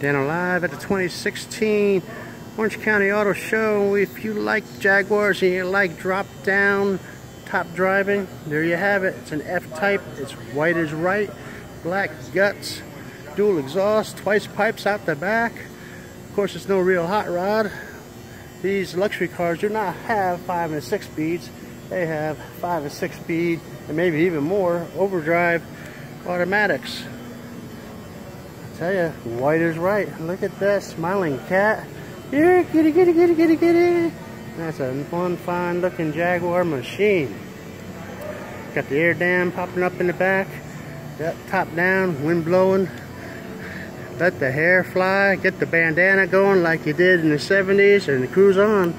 Dano Live at the 2016 Orange County Auto Show. If you like Jaguars and you like drop down top driving, there you have it. It's an F-type. It's white as right, black guts, dual exhaust, twice pipes out the back. Of course, it's no real hot rod. These luxury cars do not have five and six speeds. They have five and six speed, and maybe even more overdrive automatics tell you, white is right. Look at that smiling cat. Here, kitty, kitty, kitty, kitty, kitty. That's a one fine looking Jaguar machine. Got the air dam popping up in the back. Yep, top down, wind blowing. Let the hair fly. Get the bandana going like you did in the 70s and the cruise on.